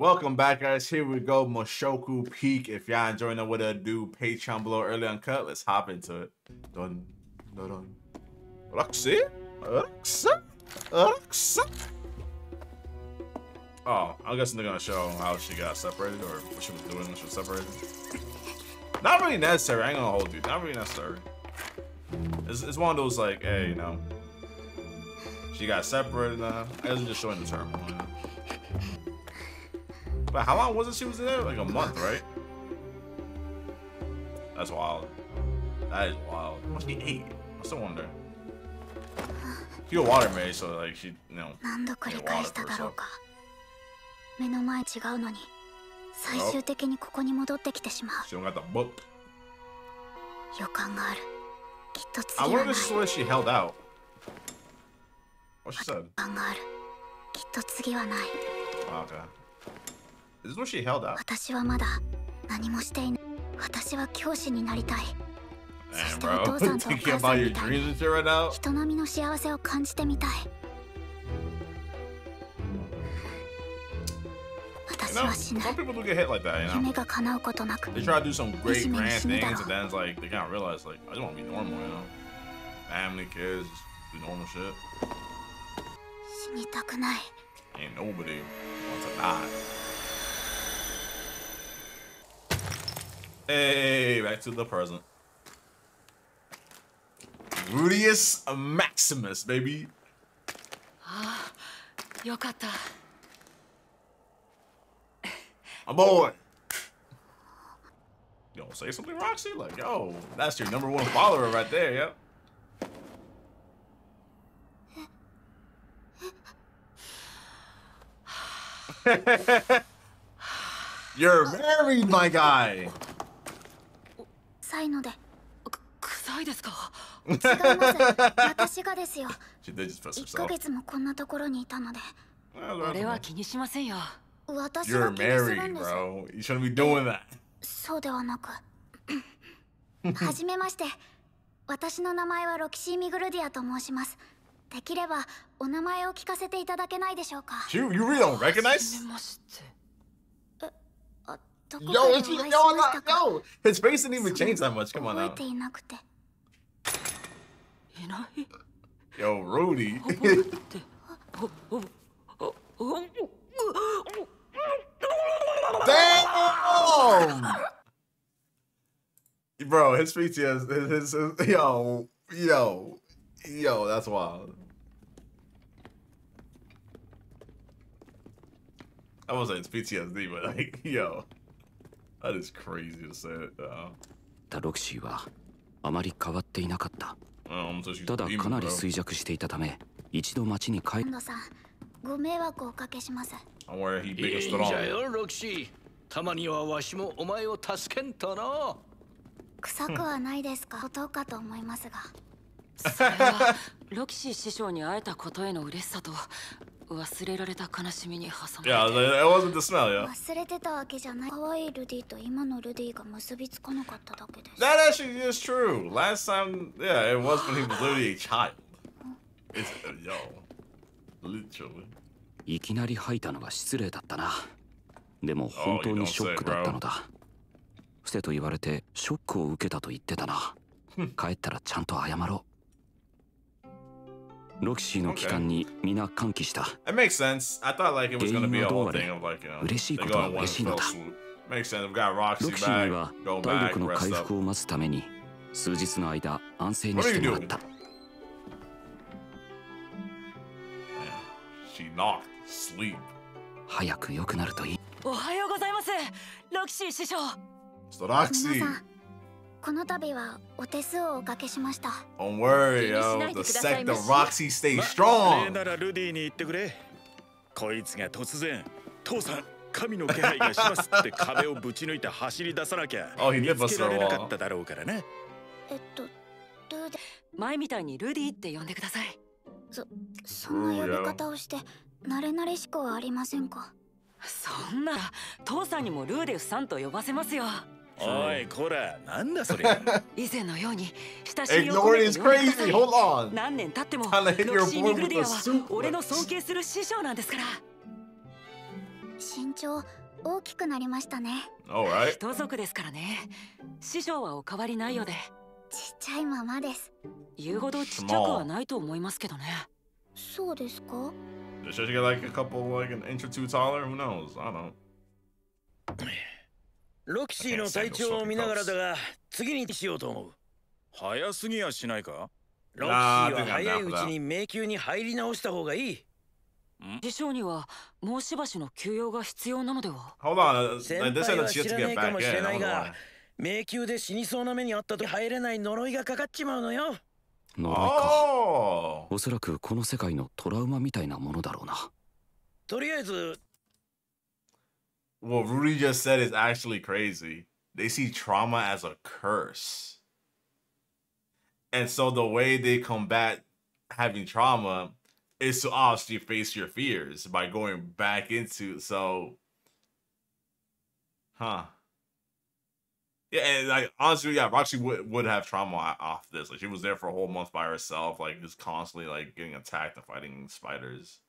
Welcome back, guys. Here we go, Moshoku Peak. If y'all enjoying it, what I do, Patreon below, early uncut. Let's hop into it. Dun, dun, dun. Roxy? Roxy? Roxy? Oh, I guess they're gonna show how she got separated or what she was doing when she was separated. Not really necessary. I ain't gonna hold you. Not really necessary. It's, it's one of those like, hey, you know, she got separated now. I guess just showing the turmoil. You know? But how long was it she was there? Like a month, right? That's wild. That is wild. Must be eight. I still wonder. She a water maid, so like she, you know, 何度繰り返しただろうか目の前違うのに最終的にここに戻ってきてしまう she don't got the book. 予感があるきっと I 次は wonder ない if this is where she held out. What she said? 予感があるきっと次はない Oh, okay. Is this where she held out? 私はまだ何もしていない私は教師になりたい Damn, そしてお bro. 父さんとお Thinking 母さ about ん your みたい dreams に and shit right now? 人並みの幸せを感じてみたい You 私 know, はしない some people do get hit like that, you know? 夢が叶うことなく They try to do some great Listen, man, grand listen to things that. and then it's like they kind of realize like I just want to be normal, you know? Family, kids, just do normal shit. 死にたくない Ain't nobody wants to die. Hey, back to the present. Rudius Maximus, baby. Ah, yokata. My boy. Yo, say something, Roxy. Like, yo, that's your number one follower right there, yep. You're married, my guy. 臭いのでく臭いですか？違います私がですよ She did just piss 1ヶ.月もこんなところにいたので俺は気にしませんよ。私 You're が気にする married, んです bro. You shouldn't be doing that. そうではなくはじめまして私の名前はロキシー・ミグルディアと申しますできればお名前を聞かせていただけないでしょうか？You, you really don't は recognize? じめまして。yo, it's, yo, not, yo, his face didn't even change that much. Come on now. Yo, Rudy. Oh, Damn! Bro, his PTS, his, his, his, yo, yo, yo, that's wild. I won't say it's PTSD, but like, yo. That is crazy to say it. Uh, たロキシーはあまり変わっていなかった。Um, ただかなり.衰弱していたため一度町に帰安藤さんご迷惑をおかけします。いいじゃ.よロキシー。たまにはわしもお前を助けんとな。臭くはないですか？ことかと思いますが。それはロキシー師匠に会えたことへの嬉しさと忘れられた悲しみに挟ま Yeah, れて it wasn't the smell, yeah. 忘れてたわけじゃない可愛いルディと今のルディが結びつかなかっただけです That actually is true. Last time, yeah, it was when he was literally a child. It's, yo, literally. いきなり吐いたのが失礼だったなでも本当にショックだったのだ伏せと言われてショックを受けたと言ってたな 帰ったらちゃんと謝ろうロキシーの帰還にみ歓喜した。原因はどうあれ？嬉しいことは嬉しいのだ。ロキシーには体力の回復を待つために数日の間安静にしてもらった。早く良くなるといい。おはようございます、ロキシー師匠。ストラクシー。この度はお手数をおかけしました。Don't worry, 気にしな yo. いで The ください sect ま of し。Roxy stay ま strong. 礼ならルディに言ってくれ。こいつが突然父さん神の気配がしますって壁をぶち抜いて走り出さなきゃ Oh, he 見 did つ bust けら her れなか wall. っただろうからね。えっとルーデ前みたいにルディって呼んでください。そんな呼び方をして慣れ慣れしくはありませんか？そんな父さんにもルーデウスさんと呼ばせますよおいこらなんだそれ 以前のように親しみを込めて呼んでくださ.い Hold on. 何年経ってもロシー・ミグディアは.俺の尊敬する師匠なんですから信身長大きくなりましたね Alright. 人族ですからね師匠はお変わりないようでちっちゃいままです言うほどちっちゃくはないと思いますけどねそうですか？Should she get like a couple, like an inch or two taller? Who knows? I don't know. ロキシーの体調を見ながらだが次にしようと思う。早すぎやしないか？ロキシーは早いうちに迷宮に入り直した方がいい。師匠にはもうしばしの休養が必要なのでは？uh, 先輩は知らないかも.しれないが.迷宮で死にそうな目にあったと入れない呪いがかかっちまうのよ。呪いか。Oh. おそらくこの世界のトラウマみたいなものだろうな。とりあえず What Rudy just said is actually crazy. They see trauma as a curse. And so the way they combat having trauma is to obviously face your fears by going back into so huh. Yeah, and like honestly, yeah, Roxy would, would have trauma off this. Like she was there for a whole month by herself, like just constantly like getting attacked and fighting spiders.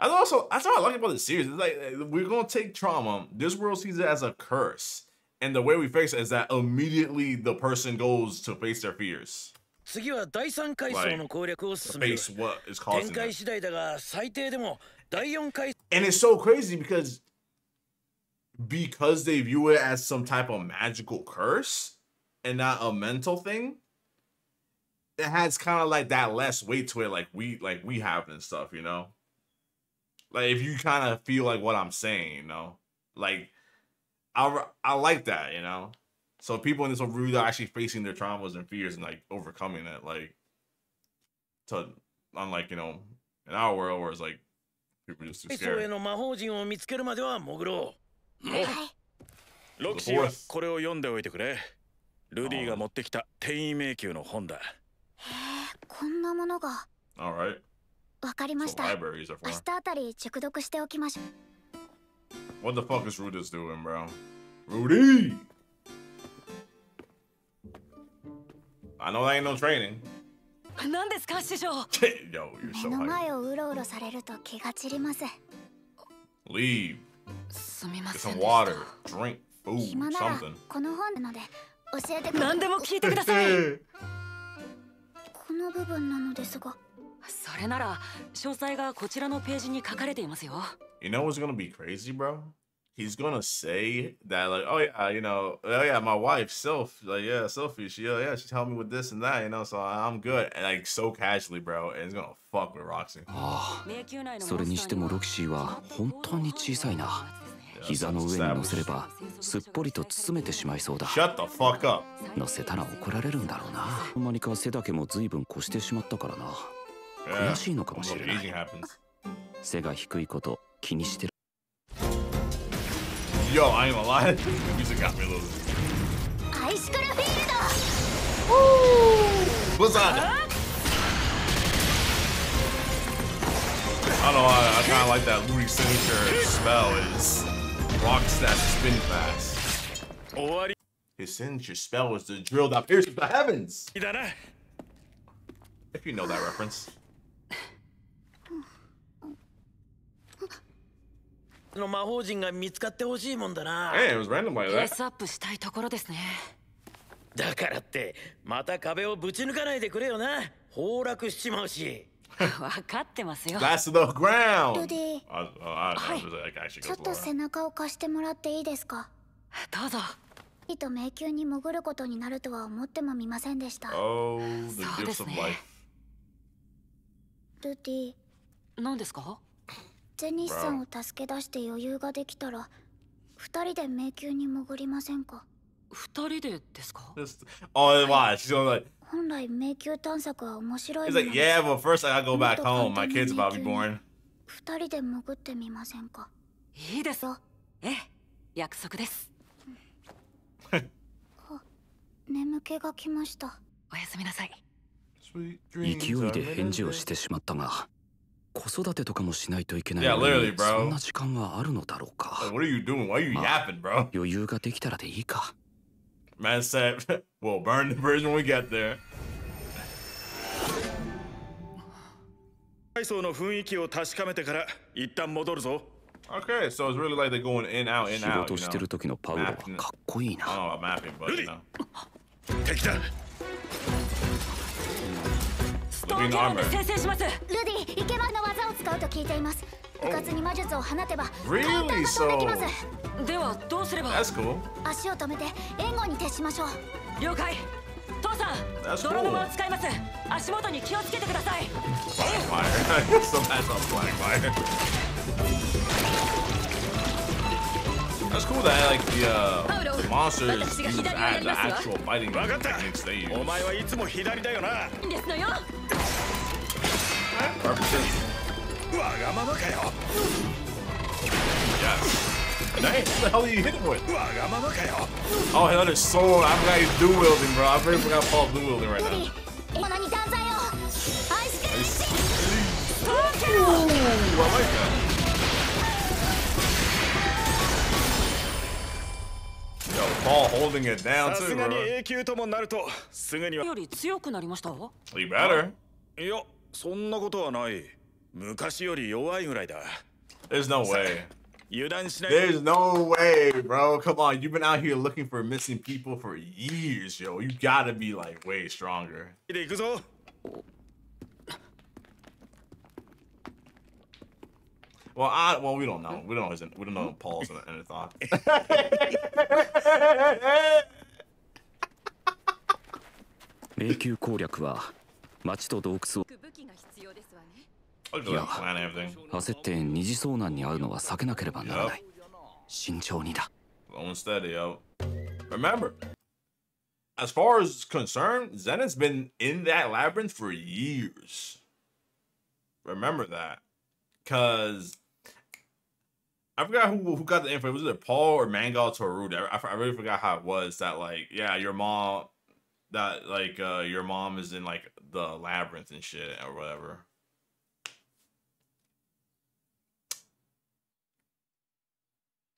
That's also that's what I like about the series. It's like eh, we're gonna take trauma. This world sees it as a curse, and the way we face it is that immediately the person goes to face their fears. Like, face what is causing that. And it's so crazy because because they view it as some type of magical curse and not a mental thing it has kind of like that less weight to it like we like we have and stuff you know Like if you kind of feel like what I'm saying, you know, like I I like that, you know. So people in this world really are actually facing their traumas and fears and like overcoming it, like to unlike you know in our world where it's like people are just too 階層へ scared. の魔法陣を見つけるまでは潜ろはいロキシーはこれを読んでおいてくれルディが持ってきた転移迷宮の本だこんなものが All right. わかりました。明日あたり熟読しておきましょう。何ですか師匠、の前をうろうろされると気が散ります。この本なので教え。何でも聞いてください。この部分なのですが。それなら詳細がこちらのページに書かれていますよ You know what's gonna be crazy, bro? He's gonna say that, like, oh yeah, you know, oh yeah, my wife, Sylph, like, yeah, Sophie, she, oh, yeah, she helped me with this and that, you know, so I'm good, and like so casually, bro, and it's gonna fuck with Roxy. あ迷宮内のそれにしてもロキシーは本当に小さいなあ膝の上に乗せればすっぽりと包めてしまいそうだ Shut the fuck up. 乗せたら怒られるんだろうなほんまにか背丈も随分越してしまったからな.悔しいのかもし Look, れない aging happens. 背が低いこと気にしてる Yo, I ain't gonna lie. The music got me a little. アイシクルフィールド What's on that? I don't know. I, I kind of like that Louis signature spell is rock stat spin fast. 終わり His signature spell is the drill that pierces the heavens. だな If you know that reference. の魔法陣が見つかってほしいもんだな Hey, it was random like that. スアップしたいところですねだからってまた壁をぶち抜かないでくれよな崩落しちまうし 分かってますよ That's the ground. I, I, Hi. like actually ちょっと.背中を貸してもらっていいですか？どうぞと迷宮に潜ることになるとは思ってもみませんでした Oh, the gifts of life. ルディ何ですか？ゼニスさんを助け出して余裕ができたら二人で迷宮に潜りませんか？二人でですか？oh, wow. She's gonna like. 本来迷宮探索は面白い He's like, yeah, but first I gotta go back home. My kid's about to be born. 二人で潜ってみませんかいいですよええ約束です。眠気がきました。おやすみなさい。勢いで返事をしてしまったが子育てとかもしないといけない Yeah, のに literally, bro. そんな時間があるのだろう Like, か what are you doing? Why are you yapping, bro? 余裕ができたらでいいか Man said, we'll burn the bridge when we get there. 階層の雰囲気を確かめてから一旦戻るぞ Okay, so it's really like they're going in, out, in, 仕 out. 事 You してる?時のパウロはかっこいいな know about mapping, but you know. 敵だストーンキャノンで先制します。ルディイケマンの技を使うと聞いています。部活に魔術を放てば?簡単が飛んできます。Oh. ではどうすれば？足を止めて援護に徹しましょう。了解。父さん泥沼を.使います。足元に気をつけてください。That's cool that like the uh monsters use at the actual fighting techniques they use. Yes. Dang, what the hell are you hitting with? Oh, hell, the. I forgot he's dual wielding, bro. I really forgot Paul's dual wielding right now. Ooh, I like that. Yo, Paul holding it down さ too, すがに bro. 永久ともなるとすぐにはより強くなりました You better. いやそんなことはない昔より弱いぐらいだ There's no way. 油断しない There's no way, bro. Come on, you've been out here looking for missing people for years, yo. You gotta be like way stronger. で行くぞ Well, I well we don't know. We don't know his we don't know Paul's inner inner thought. 迷宮攻略は町と洞窟を武器が必要ですわね Look at that plan and everything. 焦って二次遭難に遭うのは避けなければならない慎重にだ Slow and steady, yo. Remember, as far as concerned, Zenith's been in that labyrinth for years. Remember that. Cause I forgot who who got the info. Was it Paul or Mangal Torud? I, I, I really forgot how it was that like, yeah, your mom that like uh your mom is in like the labyrinth and shit or whatever.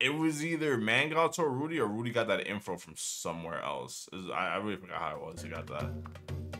It was either Mangal or Rudy, or Rudy got that info from somewhere else. Was- I, I really forgot how it was. He got that.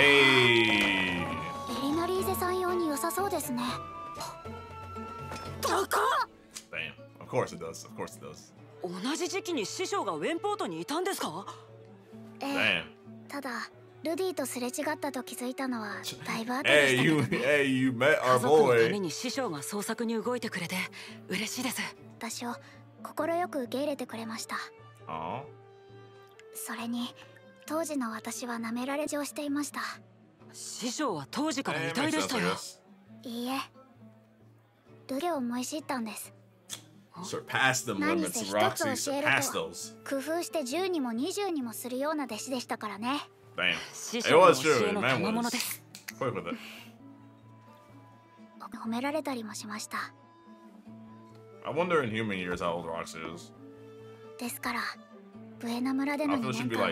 Hey. エリナリーゼさん用に良さそうですね高っ Damn. Of course it does. Of course it does. 同じ時期に師匠がウェンポートにいたんですかええ Damn. ただルディとすれ違ったと気づいたのはだいぶ後で Hey, した you, けどね hey, you met 家 our 族のため boy. に師匠が創作に動いてくれて嬉しいです私を快く受け入れてくれました Aw. それに 当時の私は舐められ上していました。師匠は当時から痛いでしたよ、えー、いいえ。ルリい知ったんです。何せ一つ教えると工夫して十にも二十にもするような弟子でしたからね。師匠の教えの賜物です。褒められたりもしました。I wonder in human years how old Roxy is. ブエナ村での2年間は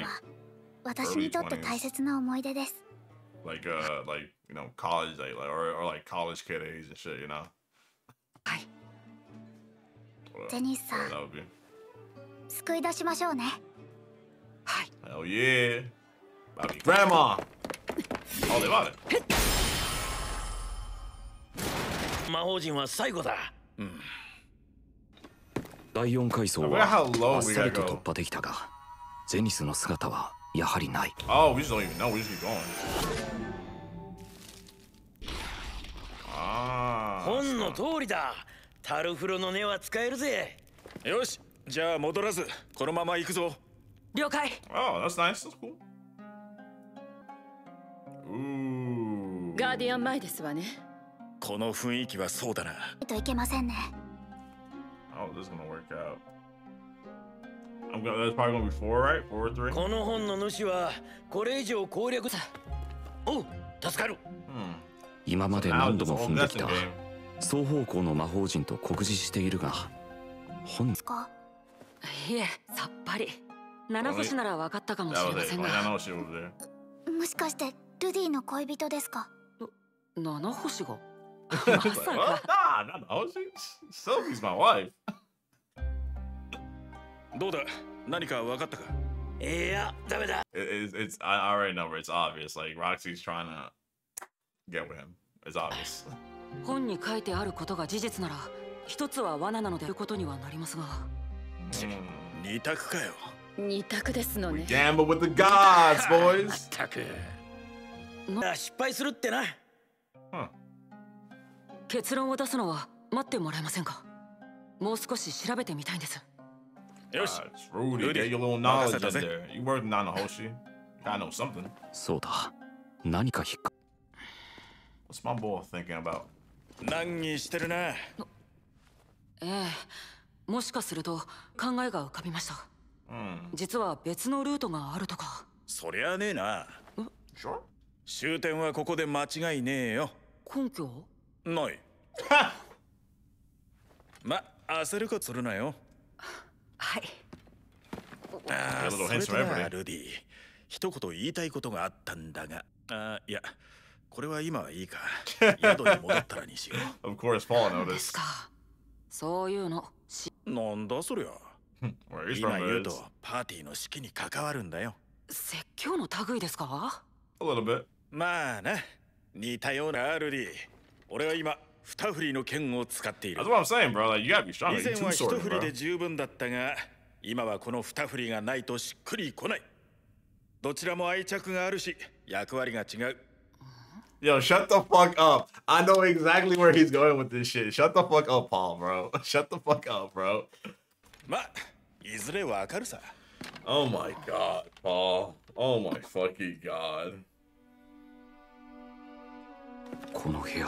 私にとって大切な思い出です Like, uh, like, you know, college, like, or, or like college kid age and shit, you know? はいゼニスさん.救い出しましょうねはい Hell yeah. Be grandma. Oh, they bought it. 魔法陣は最後だ第4階層はあっさりと.突破できたがゼニスの姿はやはりない。本の通りだ。タルフロの根は使えるぜ。よし、じゃあ戻らず、このまま行くぞ。了解。ガーディアン前ですわね。この雰囲気はそうだな。といけませんね。I'm gonna, that's probably gonna be four, right? Four or three? この本の主はこれ以上攻略さ。お、助かる。今まで何度も踏んできた。双方向の魔法陣と酷似しているが本ですか？いえさっぱり。七星なら分かったかもしれませんが。もしかしてルディの恋人ですか？七星が？まさか。七星 Sophie's my wife. どうだ？何か分かったか？いやダメだ It, it's, it's, I already know. It's obvious. Like Roxy's trying to get with him. It's obvious. 本に書いてあることが事実なら一つは罠なのでということにはなりますが Mm. 二択かよ二択ですの We ね gamble with the gods, boys. たくあ失敗するってな Huh. 結論を出すのは待ってもらえませんか？もう少し調べてみたいんですよし Uh, it's Rudy, Rudy, get your little knowledge in there. You working on the Hoshi? Gotta know something. そうだ何か引っか What's my boy thinking about? 難儀してるなええもしかすると考えが浮かびました Hmm. 実は別のルートがあるとかそりゃねえな Sure. 終点はここで間違いねえよ根拠ないま焦ることするなよはい。ああそれと.ルディ。一言言いたいことがあったんだが。あいや。これは今はいいか。宿に戻ったらにしよ Of course, Paul です noticed. か。そういうの。なんだそりゃ。今言うとパーティーの式に関わるんだよ。説教の類ですか？A little bit. まあな。似たようなルディ。俺は今二振りの剣を使っている That's what I'm saying, bro. Like you gotta be strong. 以前は一振り.で十分だったが今はこの二振りがないとしっくりこないどちらも愛着があるし役割が違う Yo, shut the fuck up. I know exactly where he's going with this shit. Shut the fuck up, Paul, bro. Shut the fuck up, bro. まあいずれわかるさ Oh my god, Paul. Oh my fucking god. この部屋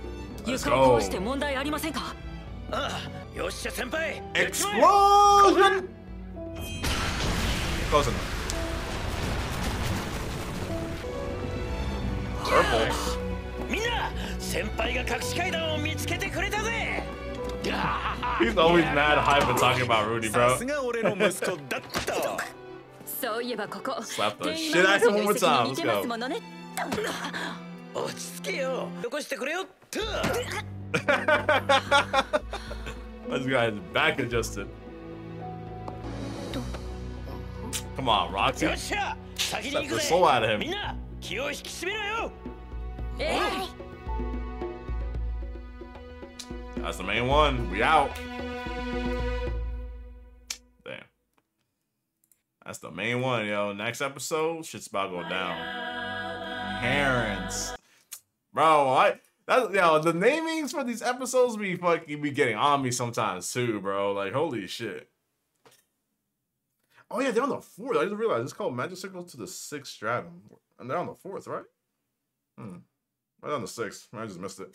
床を go. 壊して問題ありませんかああよっしゃ先輩やっちまえ Explosion! Close enough. Purple. みんな先輩が隠し階段を見つけてくれたぜ He's always mad hype and talking about Rudy, さ bro. すが俺の息子だったそういえばここ Slap the shit 魔 out of 法 him 陣 one time. 似 Let's てます go. ものね落ち着けよよこしてくれよっと This guy's back adjusted. Come on, Roxy. よっしゃ先に行く Slap the ぜ soul out of him. みんな気を引き締めろよえい That's the main one. We out. Damn. That's the main one, yo. Next episode, shit's about to go down. Parents. Bro, I that's yo, the namings for these episodes be fucking be getting on me sometimes too, bro. Like holy shit. Oh yeah, they're on the fourth. I just realized it's called Magic Circle to the sixth stratum. And they're on the fourth, right? Hmm. Right on the sixth. I just missed it.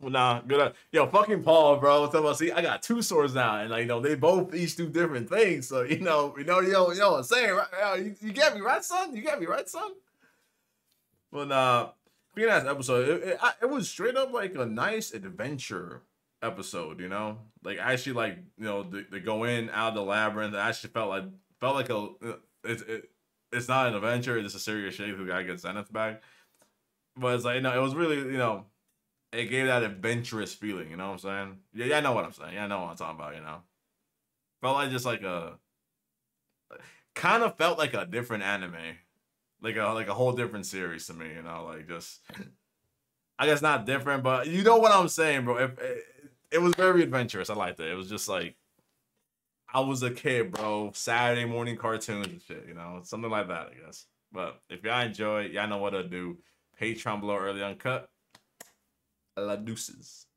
Well, nah, good. Yo, fucking Paul, bro. Tell about see, I got two swords now, and like, you know, they both each do different things. So you know, you know, yo, yo, I'm saying, right? Yo, you, you get me right, son? You get me right, son? Well, nah, being that episode, it, it, it was straight up like a nice adventure episode. You know, like I actually like you know they go in out of the labyrinth. I actually felt like felt like a uh, it's it, it's not an adventure. It's a serious shape who gotta get Zenith back. But it's like you know, it was really you know it gave that adventurous feeling, you know what I'm saying? Yeah, yeah, I know what I'm saying. Yeah, I know what I'm talking about, you know. Felt like just like a kind of felt like a different anime. Like a like a whole different series to me, you know, like just I guess not different, but you know what I'm saying, bro. It, it, eh, it was very adventurous. I liked it. It was just like I was a kid, bro. Saturday morning cartoons and shit, you know, something like that, I guess. But if y'all enjoy, y'all know what to do. Patreon below early uncut. La deuces.